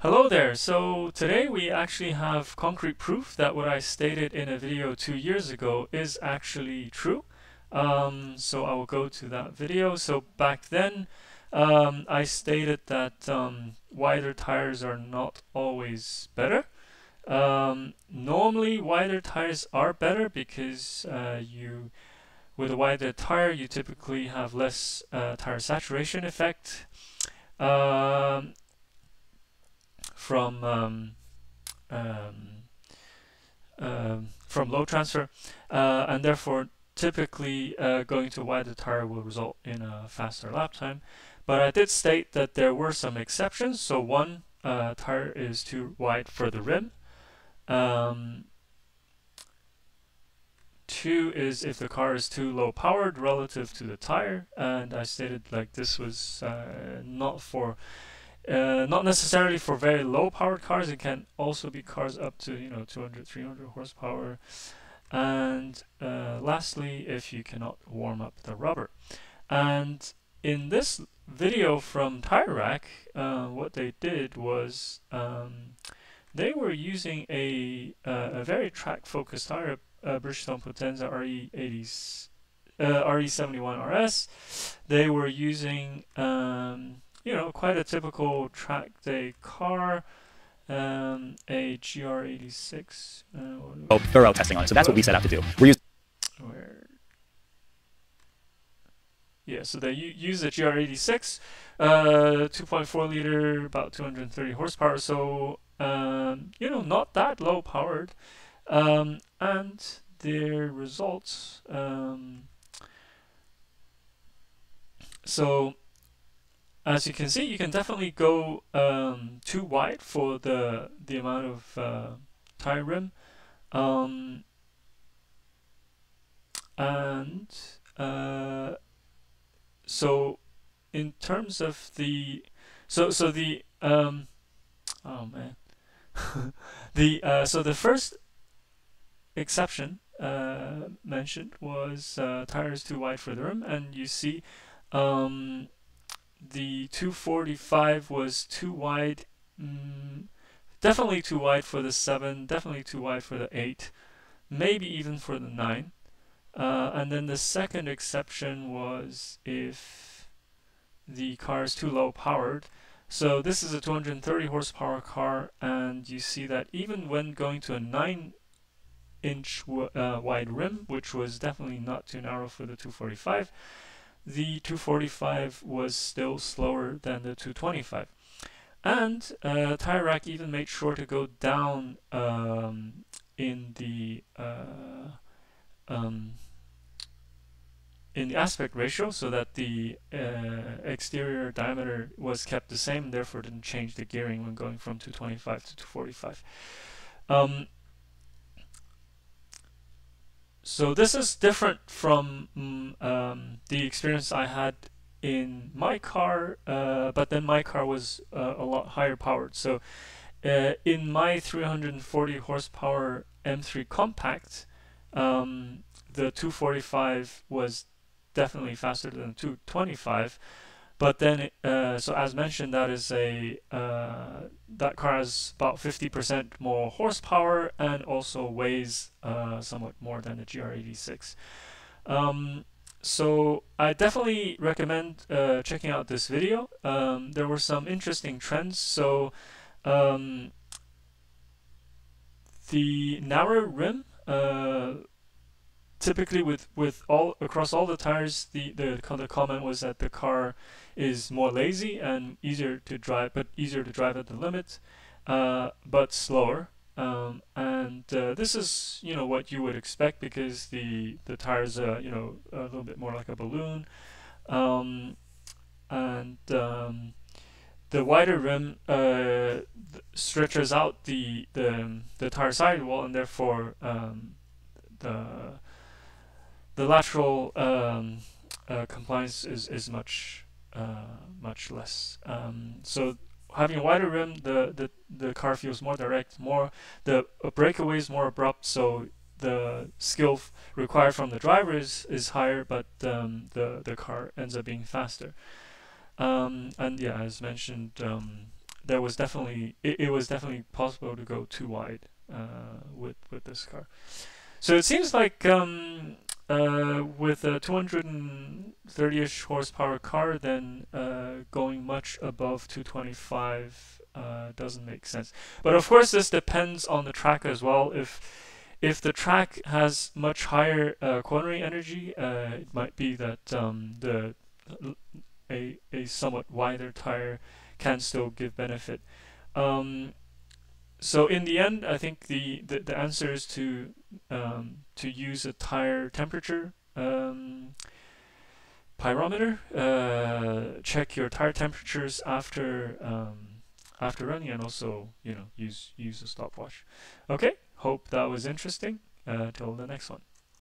Hello there. So today we actually have concrete proof that what I stated in a video two years ago is actually true. Um, so I will go to that video. So back then um, I stated that um, wider tires are not always better. Um, normally wider tires are better because uh, you with a wider tire you typically have less uh, tire saturation effect. Um, from um, um, um, from load transfer, uh, and therefore typically uh, going to a wider tire will result in a faster lap time. But I did state that there were some exceptions. So one uh, tire is too wide for the rim. Um, two is if the car is too low powered relative to the tire, and I stated like this was uh, not for uh, not necessarily for very low powered cars. It can also be cars up to you know 200, 300 horsepower. And uh, lastly, if you cannot warm up the rubber. And in this video from Tire Rack, uh, what they did was um, they were using a uh, a very track focused tire, uh, Bridgestone Potenza RE80s. Uh, RE71 RS. They were using um, quite a typical track day car. Um, a GR86. Uh, oh, thorough testing on it. So that's what we set out to do. We're using. Where? Yeah, so they use a GR86, uh, 2.4 liter, about 230 horsepower. So, um, you know, not that low powered. Um, and their results. Um, so as you can see, you can definitely go um, too wide for the the amount of uh, tire rim, um, and uh, so in terms of the so so the um, oh man the uh, so the first exception uh, mentioned was uh, tires too wide for the rim, and you see. Um, the 245 was too wide. Mm, definitely too wide for the 7, definitely too wide for the 8, maybe even for the 9. Uh, and then the second exception was if the car is too low powered. So this is a 230 horsepower car and you see that even when going to a 9 inch uh, wide rim, which was definitely not too narrow for the 245, the 245 was still slower than the 225. And uh, Tire Rack even made sure to go down um, in the uh, um, in the aspect ratio so that the uh, exterior diameter was kept the same, therefore didn't change the gearing when going from 225 to 245. Um, so this is different from mm, um, the experience I had in my car, uh, but then my car was uh, a lot higher powered. So uh, in my 340 horsepower M3 compact, um, the 245 was definitely faster than 225 but then, uh, so as mentioned, that is a uh, that car has about 50% more horsepower and also weighs uh, somewhat more than the GR86. Um, so I definitely recommend uh, checking out this video. Um, there were some interesting trends. So um, the narrow rim uh, typically with with all across all the tires the the, the comment was that the car is more lazy and easier to drive but easier to drive at the limit uh, but slower. Um, and uh, this is you know what you would expect because the the tires are you know a little bit more like a balloon. Um, and um, the wider rim uh, stretches out the the the tire sidewall and therefore um, the the lateral um, uh, compliance is, is much uh, much less. Um, so having a wider rim, the, the, the car feels more direct, more the breakaway is more abrupt, so the skill required from the driver is, is higher, but um, the, the car ends up being faster. Um, and yeah, as mentioned, um, there was definitely it, it was definitely possible to go too wide uh, with with this car. So it seems like um, uh, with a 230ish horsepower car, then uh, going much above 225 uh, doesn't make sense. But of course, this depends on the track as well. If if the track has much higher uh, cornering energy, uh, it might be that um, the a a somewhat wider tire can still give benefit. Um, so in the end, I think the, the, the answer is to um, to use a tire temperature um, pyrometer. Uh, check your tire temperatures after um, after running, and also you know use use a stopwatch. Okay, hope that was interesting. Uh, till the next one.